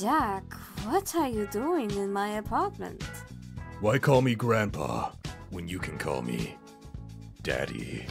Jack, what are you doing in my apartment? Why call me Grandpa when you can call me Daddy?